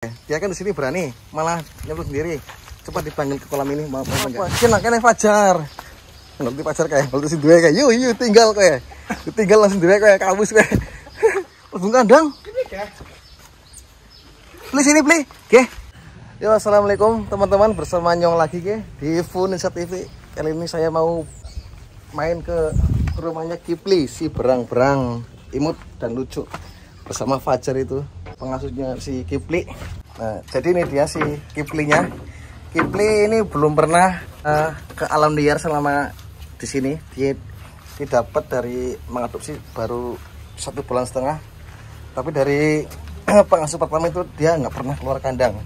Dia kan di sini berani, malah nyemplung sendiri. Cepat dipanggil ke kolam ini, mau apa enggak? Kena kena Fajar. Di Fajar kayak, kalau sih dua kayak, yuk yuk tinggal kayak, tinggal langsung dua kayak kabus kayak. Lebung kandang. Beli sini beli, oke? Yo assalamualaikum teman-teman bersama Nyong lagi ke di Funisa TV. Kali ini saya mau main ke rumahnya Kipli si berang-berang imut dan lucu bersama Fajar itu pengasuhnya si Kipli. Nah, jadi ini dia si Kiplinya. Kipli ini belum pernah uh, ke alam liar selama di sini. Dia didapat dari mengadopsi baru satu bulan setengah. Tapi dari pengasuh pertama itu dia nggak pernah keluar kandang.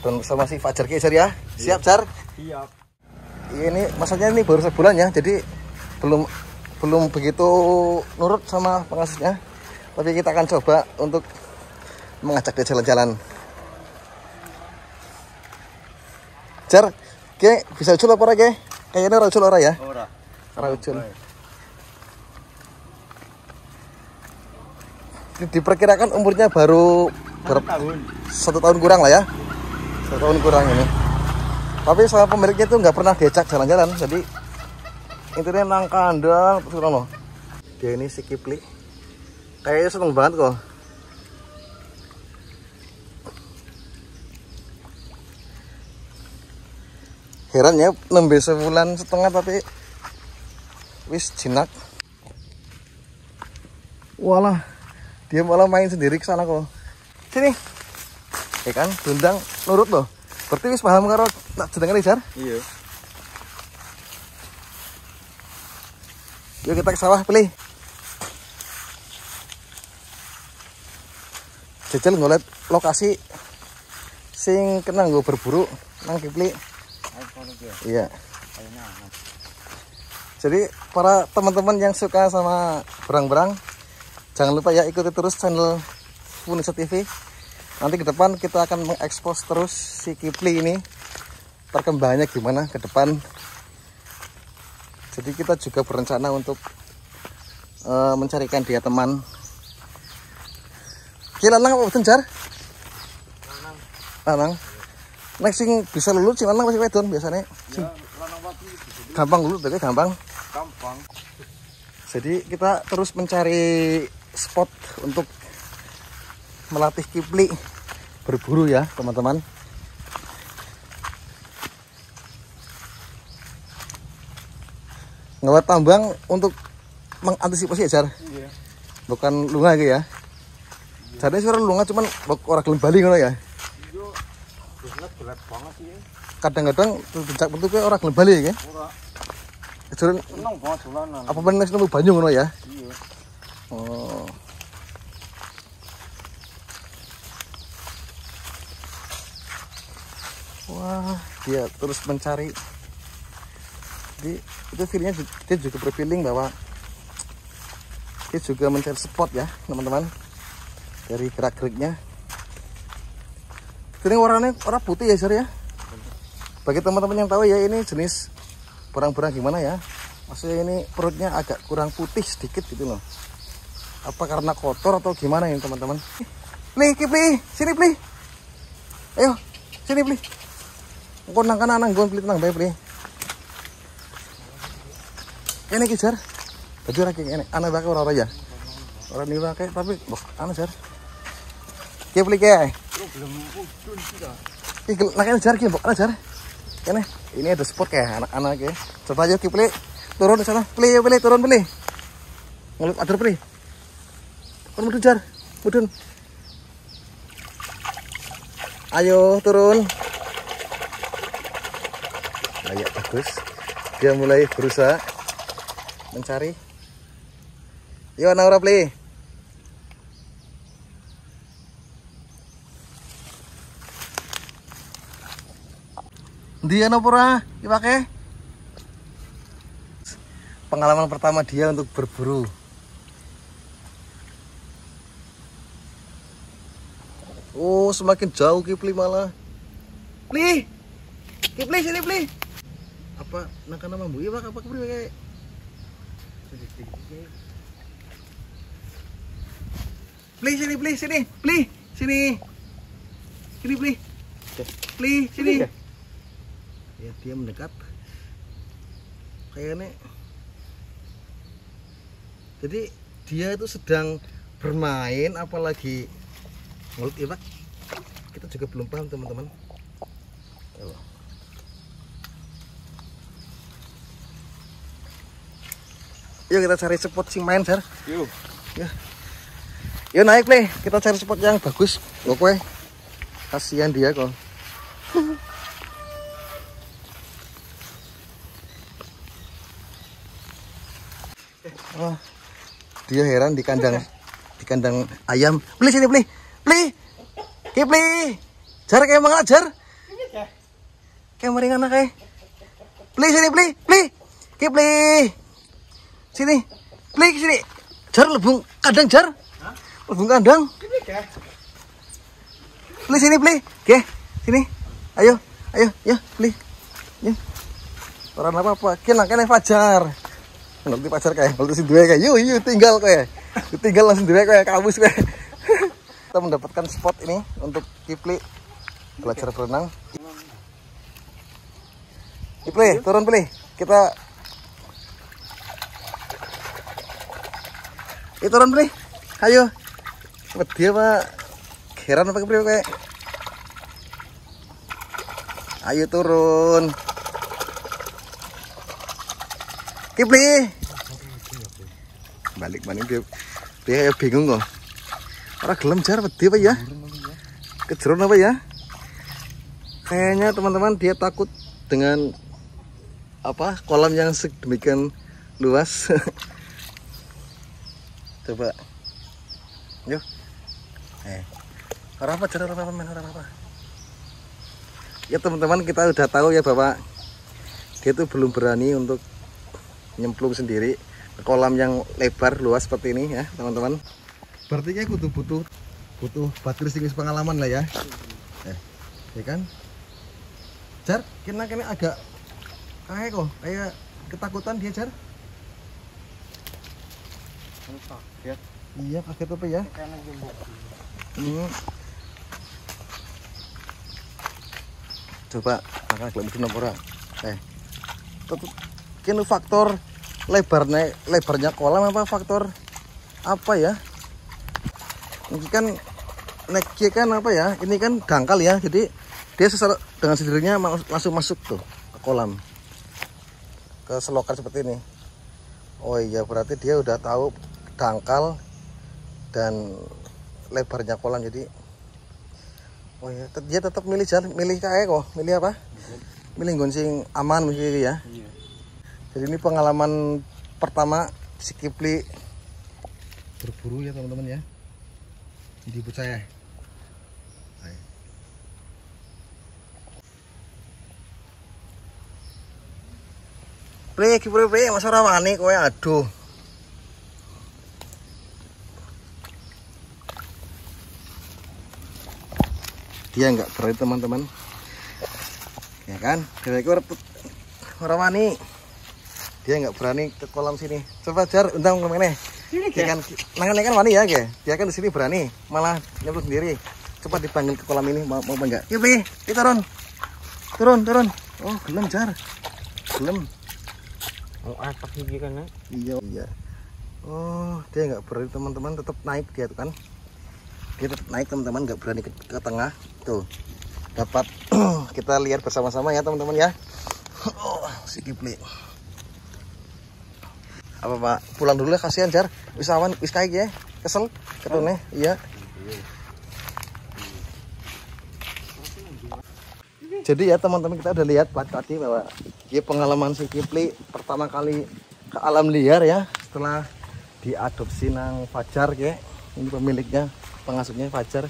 Dan bersama si Fajar Kejar ya. Siap, Jar? Siap. Ini maksudnya ini baru sebulan ya. Jadi belum belum begitu nurut sama pengasuhnya. Tapi kita akan coba untuk mengajak dia jalan-jalan. Jar, ke bisa ucul apa ke? Kayaknya ora ucul ora ya? Ora. Ora ucul. Di- Diperkirakan umurnya baru berapa? Tahun. Satu tahun kurang lah ya. Satu tahun kurang ini. Tapi sama pemiliknya itu nggak pernah diajak jalan-jalan. Jadi intinya nang kandang terus loh. Dia ini si Kipli. Kayaknya seneng banget kok. Heran ya nembe sebulan setengah tapi wis jinak. Walah, dia malah main sendiri ke sana kok. Sini. Ya kan, dundang nurut loh. Berarti wis paham karo tak jenengan Jar? Iya. Yuk kita ke sawah pilih. Jajal ngeliat lokasi sing kena gue berburu nang Kipli. Iya. Ayo nang. Jadi para teman-teman yang suka sama berang-berang, jangan lupa ya ikuti terus channel Funisa TV. Nanti ke depan kita akan mengekspos terus si Kipli ini perkembangannya gimana ke depan. Jadi kita juga berencana untuk eh, mencarikan dia teman. Kira lanang apa jar? Lanang. Nek sing bisa lulu sing lanang pasti wedon biasanya. Sing Ya, gampang lulu, tapi gampang. gampang. Jadi kita terus mencari spot untuk melatih kipli berburu ya teman-teman. Ngewet tambang untuk mengantisipasi ya Jar, Iya. bukan lunga gitu ya. Jadi suara lunga cuman orang gelem bali ngono ya. Berat banget sih. Kadang-kadang puncak bentuknya orang gelem bali ya. Ora. Jadi Seneng banget dolanan. apa meneh nemu banyu ngono ya. Iya. Oh. Wah, dia terus mencari. Jadi itu feelingnya dia juga berfeeling bahwa dia juga mencari spot ya, teman-teman. Dari gerak-geriknya. Ini warnanya warna putih ya, Sir ya. Bagi teman-teman yang tahu ya ini jenis berang-berang gimana ya. Maksudnya ini perutnya agak kurang putih sedikit gitu loh. Apa karena kotor atau gimana ini teman-teman? Pli, Kipli, sini Pli. Ayo sini Pli. Engkau nang kana nang gon Pli. Tenang bae Pli. Ini kejar baju rakyat ini. Anak bakal orang ya? Orang ini pakai tapi bos anak jar Kipli ke Problem. Udun ini jar ki mbok. Jar. Ini ini ada spot kayak anak-anak ya. Coba ayo Kipli turun di sana. Pli ya Pli turun Pli ngelut atur Pli Turun mudun jar, mudun. Ayo turun. Ayo bagus. Dia mulai berusaha mencari. Yo Naura play. Dia no pura, dipakai. Pengalaman pertama dia untuk berburu. Oh, semakin jauh Kipli malah. Pli. Kipli sini Pli. Apa nangka nama Bu Iwa apa Kipli kayak? Pli sini Pli sini. Pli sini. Sini, Pli. Pli, sini. Ya, dia mendekat. Kayaknya. Jadi dia itu sedang bermain apalagi mulut ya Pak. Kita juga belum paham teman-teman. Yuk kita cari spot sing main, Sar. Yuk. Ya. Yuk naik nih, kita cari spot yang bagus. Oke. Kasihan dia kok. Dia heran di kandang di kandang ayam. Beli sini beli, beli, ki beli. Jar kayak mang ajar. Kayak meringan kayak. Beli sini beli, beli, ki beli. Sini, beli sini. Jar lebung kandang jar. Lebung kandang. Beli sini beli, ke sini. Ayo, ayo, ya beli. Ya. Orang apa apa? Kena kena fajar. Nanti pacar kayak kalau si dua kayak yuk yuk tinggal kayak tinggal langsung dua kayak kabus kayak kita mendapatkan spot ini untuk Kipli belajar berenang. Kipli turun Pli. Kita Ini turun Pli. Ayo. Dia pak. Heran apa kayak? Ayo turun Kipli balik mana dia dia kayak bingung kok. Orang gelem jar wedi apa ya? Kejeron apa ya? Kayaknya teman-teman dia takut dengan apa kolam yang sedemikian luas. Coba. Yuk. Eh. Orang apa jar orang apa men orang apa ya teman-teman kita udah tahu ya bahwa dia tuh belum berani untuk nyemplung sendiri ke kolam yang lebar luas seperti ini ya teman-teman berarti kayak butuh butuh butuh batir singis pengalaman lah ya eh, ya kan jar kena kena agak kayak kok kayak ketakutan dia jar Kaget. iya kaget apa ya. Hmm. Coba makan gelem mungkin ora. Eh. Tetep kini faktor lebarnya lebarnya kolam apa faktor apa ya? Ini kan neknya kan apa ya? Ini kan dangkal ya. Jadi dia secara dengan sendirinya langsung masuk tuh ke kolam. Ke selokan seperti ini. Oh iya, berarti dia udah tahu dangkal dan lebarnya kolam jadi oh ya tet- dia tetap milih jalan milih kayak kok milih apa milih gonceng aman mungkin ya Iya. Jadi ini pengalaman pertama si Kipli. Berburu ya teman-teman ya. Di saya. Ayo. Pli, Kipli, Pli, masa rawani kowe? Aduh. Dia nggak berani teman-teman. Ya kan? Kira-kira orang wani dia nggak berani ke kolam sini. Coba jar undang ke mana dia kan nangan kan wani ya ke dia kan di sini berani malah nyebut sendiri. Cepat dipanggil ke kolam ini mau mau apa enggak? Yuk Pi, kita turun. Turun turun. Oh gelem jar. Gelem. Mau apa gigi kan? Iya iya. Oh dia nggak berani. Teman-teman tetap naik dia tuh kan. Dia tetap naik teman-teman. Nggak berani ke, ke tengah. Tuh. Dapat kita lihat bersama-sama ya teman-teman ya. Oh, si Kipli apa pak? Pulang dulu ya kasihan jar. Wis awan wis kayak ya. Kesel ketune. Iya. Jadi ya teman-teman kita udah lihat Pak tadi bahwa dia pengalaman si Kipli pertama kali ke alam liar ya setelah diadopsi nang Fajar ya. Ini pemiliknya pengasuhnya Fajar.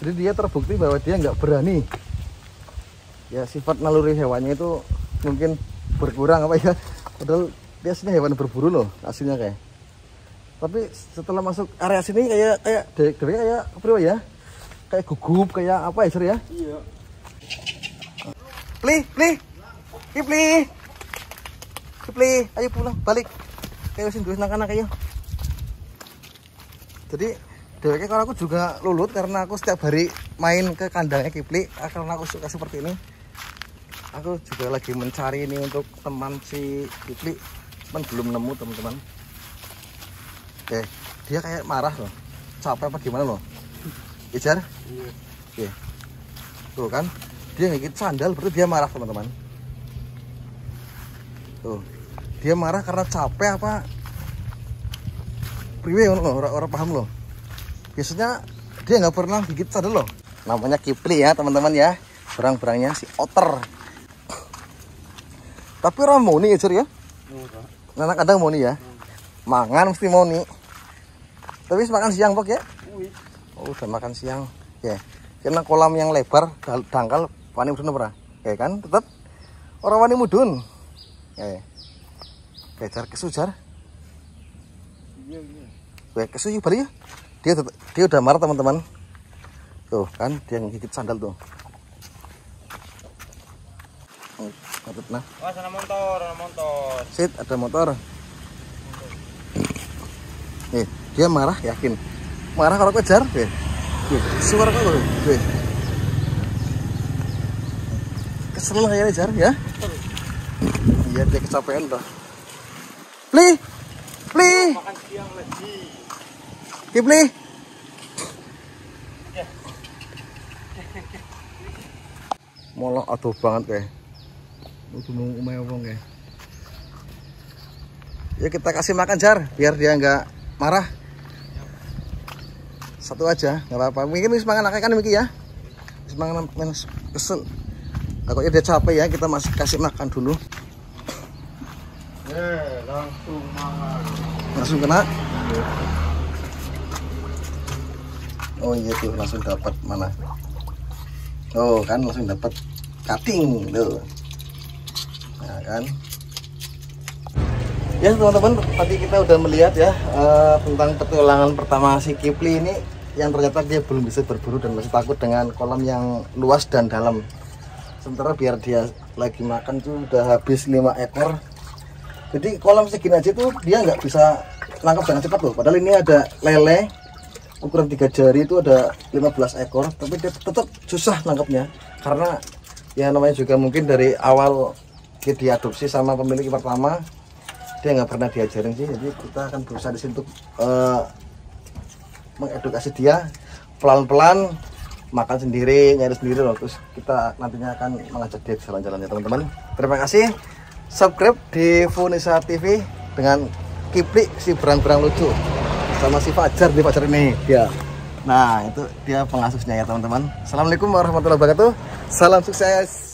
Jadi dia terbukti bahwa dia nggak berani. Ya sifat naluri hewannya itu mungkin berkurang apa ya. Padahal dia sini hewan berburu loh aslinya kayak tapi setelah masuk area sini kayak kayak dari kayak apa ya kayak gugup kayak apa ya Sir ya Iya. Pli, pli. Pli. Ki pli, ayo pulang balik. Kayak sing duwe anak-anak ayo. Jadi dheweke kalau aku juga lulut karena aku setiap hari main ke kandangnya Kipli ah, karena aku suka seperti ini aku juga lagi mencari ini untuk teman si Kipli cuman belum nemu teman-teman. Oke dia kayak marah loh. Capek apa gimana loh? Ijar? Iya. oke. Tuh kan dia ngikit sandal berarti dia marah teman-teman. Tuh. Dia marah karena capek apa? Priwe loh orang, orang paham loh. Biasanya dia nggak pernah gigit sandal loh. Namanya Kipli ya teman-teman ya. Berang-berangnya si otter. Tapi orang mau nih ya Murah. Anak kadang mau nih ya. Mangan mesti mau nih. Tapi makan siang pok ya? Wih. oh udah makan siang. Ya karena kolam yang lebar dangkal wani mudun ora? Ya kan tetap orang wani mudun. Ya kejar kesujar Iya, iya. gue balik ya dia dia udah marah teman-teman. Tuh kan dia ngigit sandal tuh Oh, patut nah Wah, sana motor, sana motor. Sit, ada motor. Nih, dia marah yakin. Marah kalau kejar, deh. Tuh, suara kok. Deh. Kesel kayaknya jar ya. Iya, dia kecapean dah. Pli. Pli. Makan siang lagi. Kipli. Molok aduh banget kayak. Udah mau wong kayak. Ya kita kasih makan jar biar dia nggak marah. Satu aja, nggak apa-apa. Mungkin mangan akeh kan Miki ya. Mangan men kesel. Takutnya dia capek ya, kita masih kasih makan dulu. Eh, langsung makan. Langsung kena. Oh iya tuh langsung dapat mana? Oh kan langsung dapat cutting tuh. Nah kan. Ya teman-teman, tadi kita udah melihat ya eh, tentang petualangan pertama si Kipli ini yang ternyata dia belum bisa berburu dan masih takut dengan kolam yang luas dan dalam. Sementara biar dia lagi makan tuh udah habis 5 ekor. Jadi kolam segini aja tuh dia nggak bisa nangkap dengan cepat loh. Padahal ini ada lele ukuran tiga jari itu ada 15 ekor, tapi dia tetap susah nangkapnya karena ya namanya juga mungkin dari awal dia diadopsi sama pemilik pertama dia nggak pernah diajarin sih jadi kita akan berusaha di untuk eh, mengedukasi dia pelan-pelan makan sendiri nyari sendiri loh. Terus kita nantinya akan mengajak dia jalan-jalan ya teman-teman. Terima kasih. Subscribe di Funisa TV dengan Kipli si berang-berang lucu sama si Fajar di Fajar ini. Dia nah itu dia pengasuhnya ya teman-teman. Assalamualaikum warahmatullahi wabarakatuh. Salam sukses